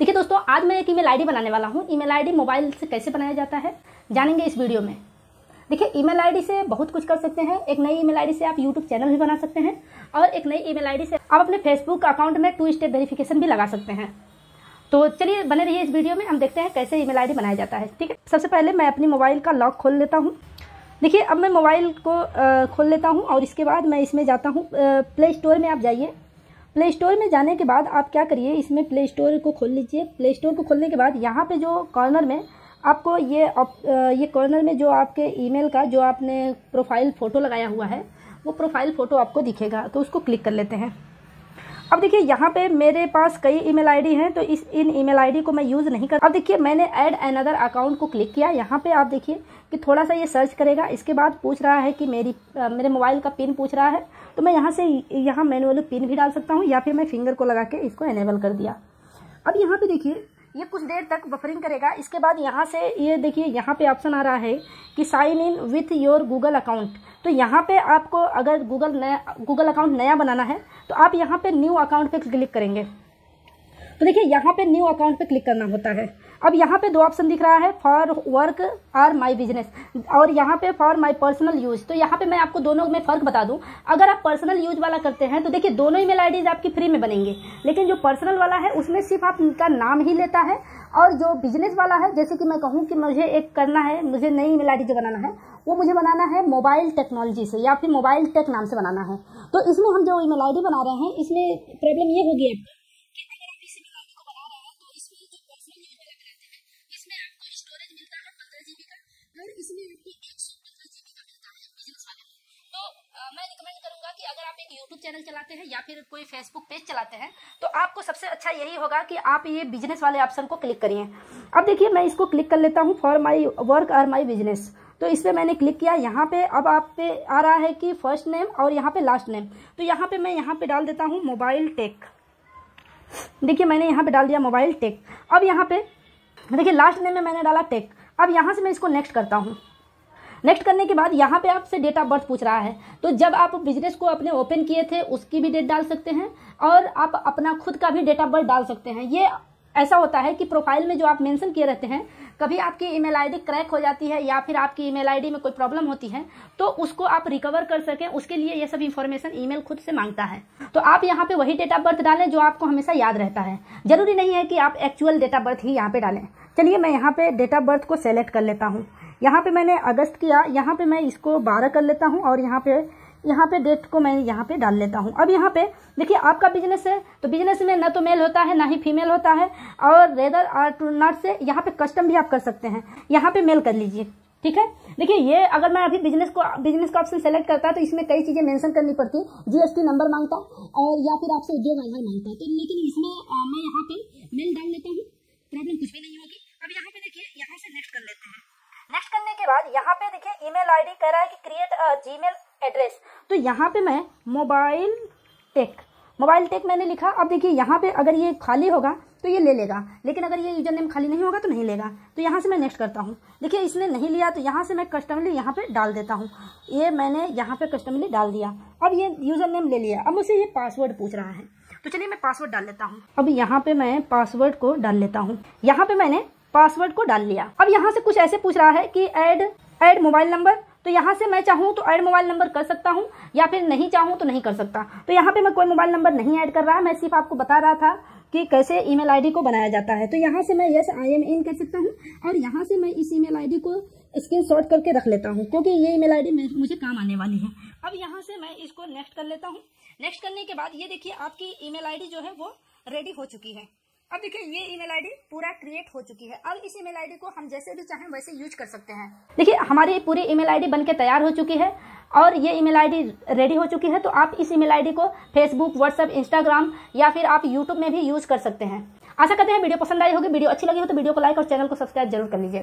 देखिए दोस्तों, आज मैं एक ईमेल आईडी बनाने वाला हूँ। ईमेल आईडी मोबाइल से कैसे बनाया जाता है, जानेंगे इस वीडियो में। देखिए ईमेल आईडी से बहुत कुछ कर सकते हैं। एक नई ईमेल आईडी से आप यूट्यूब चैनल भी बना सकते हैं और एक नई ईमेल आईडी से आप अपने फेसबुक अकाउंट में टू स्टेप वेरिफिकेशन भी लगा सकते हैं। तो चलिए, बने रहिए इस वीडियो में। हम देखते हैं कैसे ईमेल आईडी बनाया जाता है, ठीक है? सबसे पहले मैं अपनी मोबाइल का लॉक खोल लेता हूँ। देखिए, अब मैं मोबाइल को खोल लेता हूँ और इसके बाद मैं इसमें जाता हूँ। प्ले स्टोर में आप जाइए। प्ले स्टोर में जाने के बाद आप क्या करिए इसमें प्ले स्टोर को खोल लीजिए। प्ले स्टोर को खोलने के बाद यहाँ पे जो कॉर्नर में आपको ये आप, ये कॉर्नर में जो आपके ईमेल का जो आपने प्रोफ़ाइल फ़ोटो लगाया हुआ है वो प्रोफ़ाइल फ़ोटो आपको दिखेगा तो उसको क्लिक कर लेते हैं। अब देखिए, यहाँ पे मेरे पास कई ईमेल आईडी हैं तो इस, इन ईमेल आईडी को मैं यूज़ नहीं कर, अब देखिए, मैंने ऐड अनदर अकाउंट को क्लिक किया। यहाँ पे आप देखिए कि थोड़ा सा ये सर्च करेगा। इसके बाद पूछ रहा है कि मेरी मेरे मोबाइल का पिन पूछ रहा है। तो मैं यहाँ से यहाँ मैनुअली पिन भी डाल सकता हूँ, या फिर मैं फिंगर को लगा के इसको एनेबल कर दिया। अब यहाँ पे देखिए ये कुछ देर तक बफरिंग करेगा। इसके बाद यहाँ से ये देखिए, यहाँ पे ऑप्शन आ रहा है कि sign in with your Google account तो यहाँ पे आपको अगर गूगल नया गूगल अकाउंट नया बनाना है तो आप यहाँ पे न्यू अकाउंट पे क्लिक करेंगे। तो देखिए, यहाँ पे न्यू अकाउंट पे क्लिक करना होता है। अब यहाँ पे दो ऑप्शन दिख रहा है फॉर वर्क और माई बिज़नेस और यहाँ पे फॉर माई पर्सनल यूज़ तो यहाँ पे मैं आपको दोनों में फ़र्क बता दूँ। अगर आप पर्सनल यूज़ वाला करते हैं तो देखिए, दोनों ईमेल आईडीज आपकी फ्री में बनेंगे। लेकिन जो पर्सनल वाला है, उसमें सिर्फ़ आप आपका नाम ही लेता है। और जो बिज़नेस वाला है, जैसे कि मैं कहूँ कि मुझे एक करना है, मुझे नई ईमेल आई जो बनाना है, वो मुझे बनाना है मोबाइल टेक्नोलॉजी से, या फिर मोबाइल टेक नाम से बनाना है। तो इसमें हम जो ईमेल आईडी बना रहे हैं, इसमें प्रॉब्लम ये होगी आपको तो मैं रिकमेंड करूँगा कि अगर आप एक चैनल चलाते हैं या फिर कोई फेसबुक पेज चलाते हैं तो आपको सबसे अच्छा यही होगा कि आप ये बिज़नेस वाले ऑप्शन को क्लिक करिए। अब देखिए, मैं इसको क्लिक कर लेता हूँ फॉर माई वर्क और माई बिज़नेस तो इस पर मैंने क्लिक किया, यहाँ पे अब आप पे आ रहा है कि फ़र्स्ट नेम और यहाँ पे लास्ट नेम तो यहाँ पे मैं यहाँ पे डाल देता हूँ मोबाइल टेक देखिए, मैंने यहाँ पे डाल दिया मोबाइल टेक अब यहाँ पे, देखिए लास्ट नेम में मैंने डाला टेक अब यहाँ से मैं इसको नेक्स्ट करता हूँ। नेक्स्ट करने के बाद यहाँ पे आपसे डेट ऑफ़ बर्थ पूछ रहा है। तो जब आप बिज़नेस को अपने ओपन किए थे, उसकी भी डेट डाल सकते हैं और आप अपना खुद का भी डेट ऑफ़ बर्थ डाल सकते हैं। ये ऐसा होता है कि प्रोफ़ाइल में जो आप मेंशन किए रहते हैं, कभी आपकी ईमेल आईडी क्रैक हो जाती है या फिर आपकी ईमेल आईडी में कोई प्रॉब्लम होती है तो उसको आप रिकवर कर सकें, उसके लिए ये सब इन्फॉर्मेशन ईमेल खुद से माँगता है। तो आप यहाँ पे वही डेट ऑफ़ बर्थ डालें जो आपको हमेशा याद रहता है। ज़रूरी नहीं है कि आप एक्चुअल डेट ऑफ़ बर्थ ही यहाँ पे डालें। चलिए मैं यहाँ पे डेट ऑफ़ बर्थ को सेलेक्ट कर लेता हूँ। यहाँ पे मैंने अगस्त किया, यहाँ पे मैं इसको बारह कर लेता हूँ और यहाँ पे यहाँ पे डेट को मैं यहाँ पे डाल लेता हूँ। अब यहाँ पे देखिए, आपका बिज़नेस है तो बिज़नेस में ना तो मेल होता है, ना ही फीमेल होता है, और रेदर आर टू नॉट से यहाँ पे कस्टम भी आप कर सकते हैं। यहाँ पे मेल कर लीजिए, ठीक है? देखिए, ये अगर मैं अभी बिज़नेस को बिज़नेस का ऑप्शन सेलेक्ट करता तो इसमें कई चीज़ें मेंशन करनी पड़ती। जीएसटी नंबर माँगता और या फिर आपसे उद्योग आधार माँगता तो लेकिन इसमें मैं यहाँ पे मेल डाल लेता हूँ प्रॉब्लम कुछ भी नहीं होगी। अब यहाँ पे देखिए, यहाँ से नेक्स्ट कर लेते हैं नेक्स्ट करने के बाद यहाँ पे देखिए ईमेल आईडी कह रहा है कि क्रिएट जीमेल एड्रेस तो यहाँ पे मैं मोबाइल टेक मोबाइल टेक मैंने लिखा। अब देखिए यहाँ पे अगर ये खाली होगा तो ये ले लेगा। लेकिन अगर ये यूज़र नेम खाली नहीं होगा तो नहीं लेगा। तो यहाँ से मैं नेक्स्ट करता हूँ। देखिए इसने नहीं लिया तो यहाँ से मैं कस्टमरली यहाँ पे डाल देता हूँ। ये मैंने यहाँ पे कस्टमरली डाल दिया। अब ये यूज़र नेम ले लिया। अब मुझसे ये पासवर्ड पूछ रहा है। तो चलिए मैं पासवर्ड डाल लेता हूँ। अब यहाँ पे मैं पासवर्ड को डाल लेता हूँ। यहाँ पे मैंने पासवर्ड को डाल लिया। अब यहाँ से कुछ ऐसे पूछ रहा है कि ऐड ऐड मोबाइल नंबर तो यहाँ से मैं चाहूँ तो ऐड मोबाइल नंबर कर सकता हूँ, या फिर नहीं चाहूँ तो नहीं कर सकता। तो यहाँ पे मैं कोई मोबाइल नंबर नहीं ऐड कर रहा, मैं सिर्फ़ आपको बता रहा था कि कैसे ईमेल आईडी को बनाया जाता है। तो यहाँ से मैं यस आई एम इन कर सकता हूँ, और यहाँ से मैं इस ईमेल आईडी को स्क्रीन शॉट करके रख लेता हूँ, क्योंकि ये ईमेल आईडी मुझे काम आने वाली है। अब यहाँ से मैं इसको नेक्स्ट कर लेता हूँ। नेक्स्ट करने के बाद ये देखिए, आपकी ईमेल आईडी जो है वो रेडी हो चुकी है। अब देखिए, ये ईमेल आईडी पूरा क्रिएट हो चुकी है। अब इस ईमेल आईडी को हम जैसे भी चाहें वैसे यूज़ कर सकते हैं। देखिए, हमारी पूरी ईमेल आईडी बनके तैयार हो चुकी है और ये ईमेल आईडी रेडी हो चुकी है तो आप इस ईमेल आईडी को फेसबुक व्हाट्सएप इंस्टाग्राम या फिर आप यूट्यूब में भी यूज़ कर सकते हैं। आशा करते हैं वीडियो पसंद आई होगी। वीडियो अच्छी लगी हो तो वीडियो को लाइक और चैनल को सब्सक्राइब ज़रूर कर लीजिएगा।